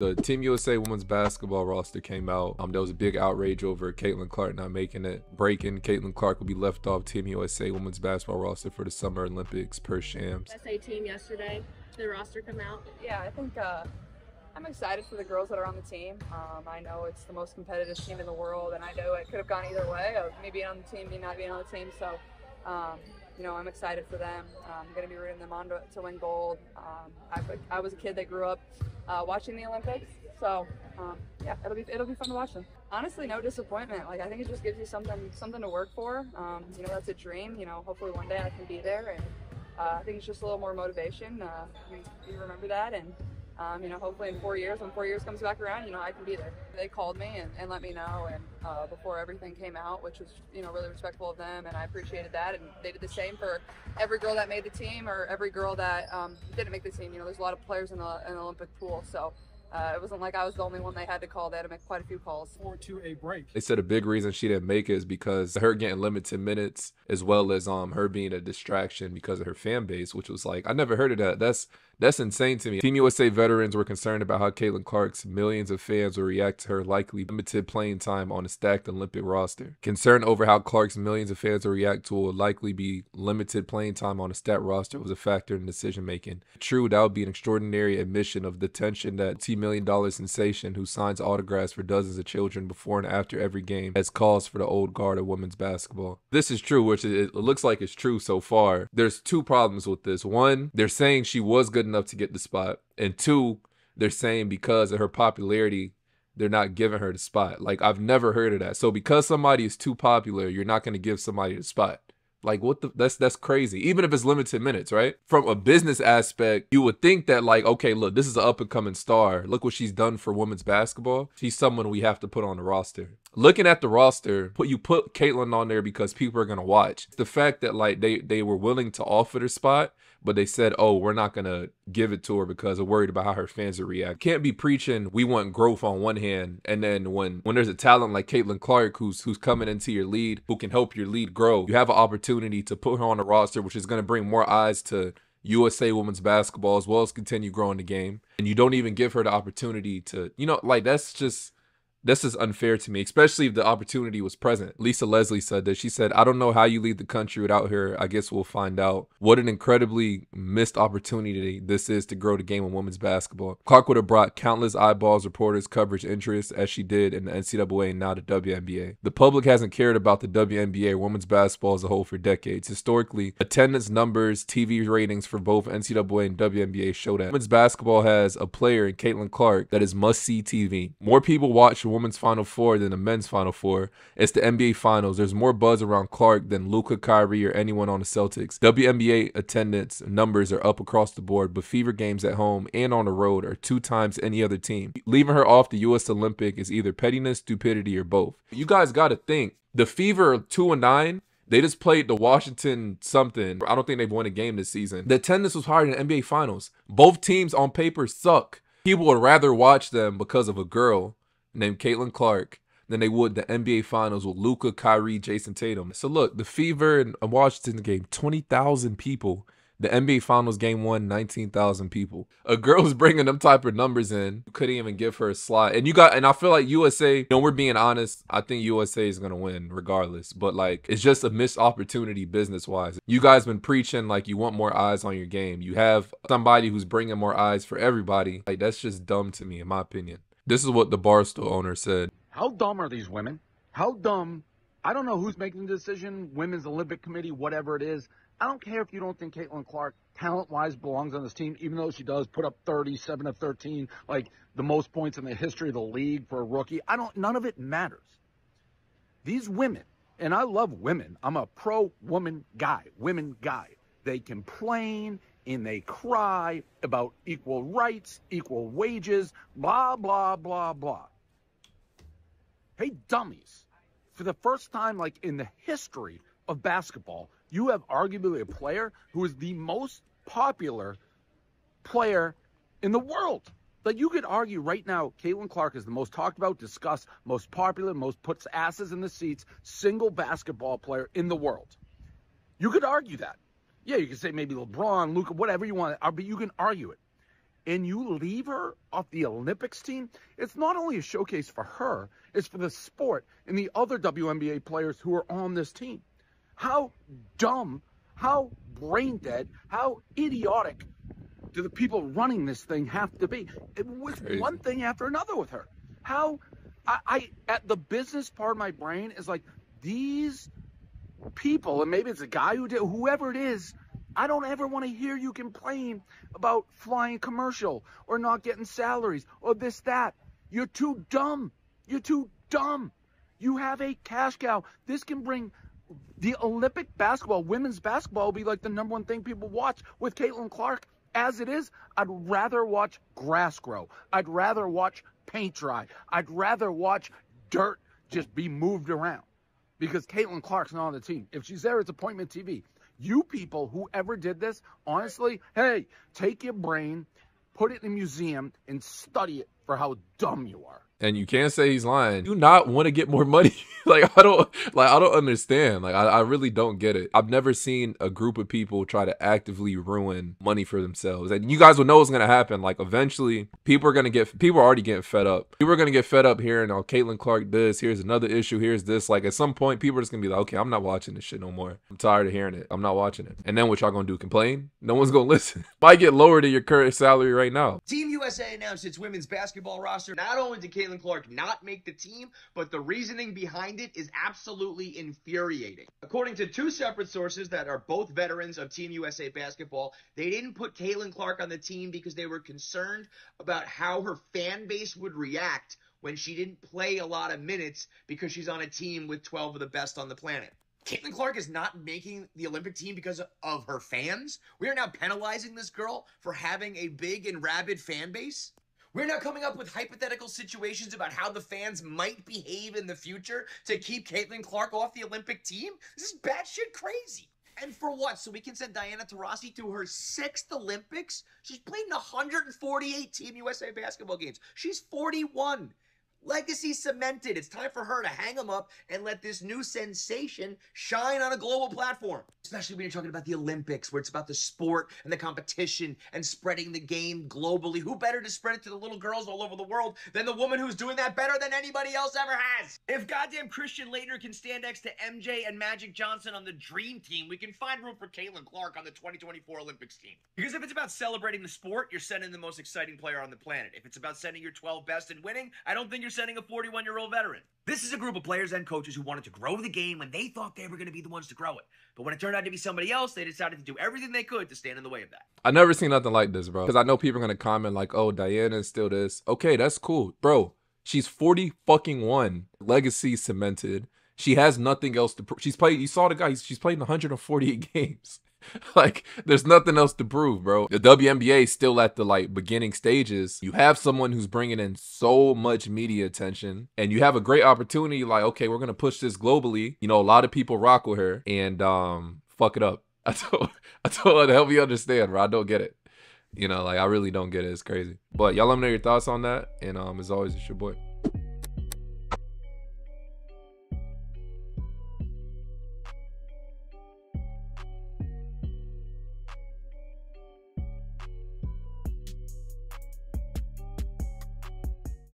The Team USA women's basketball roster came out. Um, there was a big outrage over Caitlin Clark not making it. Breaking, Caitlin Clark will be left off Team USA women's basketball roster for the Summer Olympics per Shams. SA team yesterday. The roster come out? Yeah, I think uh, I'm excited for the girls that are on the team. Um, I know it's the most competitive team in the world, and I know it could have gone either way of me being on the team, me not being on the team. So, um, you know, I'm excited for them. I'm going to be rooting them on to, to win gold. Um, I, I was a kid that grew up uh, watching the Olympics. So um, yeah, it'll be it'll be fun to watch them. Honestly, no disappointment. Like I think it just gives you something something to work for. Um, you know, that's a dream. You know, hopefully one day I can be there, and uh, I think it's just a little more motivation. Uh, you, you remember that, and um, you know, hopefully in four years, when four years comes back around, you know, I can be there. They called me and, and let me know, and uh, before everything came out, which was, you know, really respectful of them, and I appreciated that. And they did the same for every girl that made the team or every girl that um, didn't make the team. You know, there's a lot of players in the, in the Olympic pool, so uh, it wasn't like I was the only one they had to call. They had to make quite a few calls. Forward to a break. They said a big reason she didn't make it is because her getting limited minutes, as well as um her being a distraction because of her fan base, which was like I never heard of that. That's that's insane to me. Team USA veterans were concerned about how Caitlin Clark's millions of fans will react to her likely limited playing time on a stacked Olympic roster. Concern over how Clark's millions of fans will react to will likely be limited playing time on a stat roster was a factor in decision making. True, that would be an extraordinary admission of the tension that T million dollar sensation who signs autographs for dozens of children before and after every game has caused for the old guard of women's basketball. This is true, which it looks like it's true so far. There's two problems with this. One, they're saying she was good enough to get the spot. And two, they're saying because of her popularity, they're not giving her the spot. Like I've never heard of that. So because somebody is too popular, you're not going to give somebody the spot. Like what the that's that's crazy. Even if it's limited minutes, right? From a business aspect, you would think that like, okay, look, this is an up and coming star. Look what she's done for women's basketball. She's someone we have to put on the roster. Looking at the roster, put you put Caitlin on there because people are gonna watch. The fact that like they they were willing to offer the spot but they said, "Oh, we're not gonna give it to her because we're worried about how her fans will react." Can't be preaching we want growth on one hand, and then when when there's a talent like Caitlin Clark who's who's coming into your lead, who can help your lead grow, you have an opportunity to put her on the roster, which is gonna bring more eyes to USA women's basketball as well as continue growing the game. And you don't even give her the opportunity to, you know, like that's just this is unfair to me, especially if the opportunity was present. Lisa Leslie said that. She said, I don't know how you lead the country without her. I guess we'll find out. What an incredibly missed opportunity this is to grow the game of women's basketball. Clark would have brought countless eyeballs, reporters, coverage, interest, as she did in the NCAA and now the WNBA. The public hasn't cared about the WNBA women's basketball as a whole for decades. Historically, attendance numbers, TV ratings for both NCAA and WNBA show that women's basketball has a player in Caitlin Clark that is must see TV. More people watch women's Final Four than the men's Final Four. It's the NBA Finals. There's more buzz around Clark than Luka, Kyrie, or anyone on the Celtics. WNBA attendance numbers are up across the board, but fever games at home and on the road are two times any other team. Leaving her off the U.S. Olympic is either pettiness, stupidity, or both. You guys got to think the Fever two and nine. They just played the Washington something. I don't think they've won a game this season. The attendance was higher than NBA Finals. Both teams on paper suck. People would rather watch them because of a girl named Caitlin Clark than they would the NBA Finals with Luka, Kyrie, Jayson Tatum. So look, the Fever and Washington game, 20,000 people. The NBA Finals game one, 19,000 people. A girl's bringing them type of numbers in. Couldn't even give her a slot. And you got, and I feel like USA, you know, we're being honest. I think USA is going to win regardless. But like, it's just a missed opportunity business wise. You guys been preaching like you want more eyes on your game. You have somebody who's bringing more eyes for everybody. Like, that's just dumb to me, in my opinion. This is what the Barstool owner said. How dumb are these women? How dumb? I don't know who's making the decision, Women's Olympic Committee, whatever it is. I don't care if you don't think Caitlin Clark, talent wise, belongs on this team, even though she does put up 37 to 13, like the most points in the history of the league for a rookie. I don't, none of it matters. These women, and I love women, I'm a pro woman guy, women guy. They complain and they cry about equal rights, equal wages, blah, blah, blah, blah. Hey, dummies. For the first time, like in the history of basketball, you have arguably a player who is the most popular player in the world. Like you could argue right now, Caitlin Clark is the most talked about, discussed, most popular, most puts asses in the seats, single basketball player in the world. You could argue that. Yeah, you can say maybe LeBron, Luka, whatever you want, uh, but you can argue it. and you leave her off the Olympics team, it's not only a showcase for her, it's for the sport and the other WNBA players who are on this team. How dumb, how brain dead, how idiotic do the people running this thing have to be? With one thing after another with her. How I, I at the business part of my brain is like these people, and maybe it's a guy who did whoever it is, I don't ever want to hear you complain about flying commercial or not getting salaries or this, that. You're too dumb. You're too dumb. You have a cash cow. This can bring the Olympic basketball, women's basketball will be like the number one thing people watch with Caitlin Clark. As it is, I'd rather watch grass grow. I'd rather watch paint dry. I'd rather watch dirt just be moved around because Caitlin Clark's not on the team. If she's there, it's appointment TV. You people, whoever did this, honestly, hey, take your brain, put it in a museum, and study it for how dumb you are. And you can't say he's lying. You not want to get more money? like I don't like I don't understand. Like I, I really don't get it. I've never seen a group of people try to actively ruin money for themselves. And you guys will know what's gonna happen. Like eventually people are gonna get people are already getting fed up. People are gonna get fed up hearing oh Caitlin Clark this, here's another issue, here's this. Like at some point people are just gonna be like, okay, I'm not watching this shit no more. I'm tired of hearing it. I'm not watching it. And then what y'all gonna do? Complain? No one's gonna listen. Might get lower than your current salary right now. Team USA announced its women's basketball roster. Not only did Caitlin Clark not make the team, but the reasoning behind it is absolutely infuriating. According to two separate sources that are both veterans of Team USA basketball, they didn't put Caitlin Clark on the team because they were concerned about how her fan base would react when she didn't play a lot of minutes because she's on a team with 12 of the best on the planet. Caitlin Clark is not making the Olympic team because of her fans. We are now penalizing this girl for having a big and rabid fan base. We're not coming up with hypothetical situations about how the fans might behave in the future to keep Caitlin Clark off the Olympic team. This is batshit crazy. And for what? So we can send Diana Taurasi to her sixth Olympics? She's played in 148 Team USA basketball games. She's 41. Legacy cemented. It's time for her to hang them up and let this new sensation shine on a global platform. Especially when you're talking about the Olympics, where it's about the sport and the competition and spreading the game globally. Who better to spread it to the little girls all over the world than the woman who's doing that better than anybody else ever has? If goddamn Christian Laettner can stand next to MJ and Magic Johnson on the Dream Team, we can find room for Caitlin Clark on the 2024 Olympics team. Because if it's about celebrating the sport, you're sending the most exciting player on the planet. If it's about sending your 12 best and winning, I don't think you're sending a 41 year old veteran. This is a group of players and coaches who wanted to grow the game when they thought they were going to be the ones to grow it. But when it turned out to be somebody else, they decided to do everything they could to stand in the way of that. I never seen nothing like this, bro. Because I know people are gonna comment like, "Oh, Diana is still this." Okay, that's cool, bro. She's forty fucking one. Legacy cemented. She has nothing else to. prove. she's played. You saw the guy. She's played in 148 games. like, there's nothing else to prove, bro. The WNBA is still at the like beginning stages. You have someone who's bringing in so much media attention, and you have a great opportunity. Like, okay, we're gonna push this globally. You know, a lot of people rock with her, and um, fuck it up. I told, I told her to help me understand, bro. I don't get it. You know, like I really don't get it. It's crazy. But y'all let me know your thoughts on that. And um, as always, it's your boy.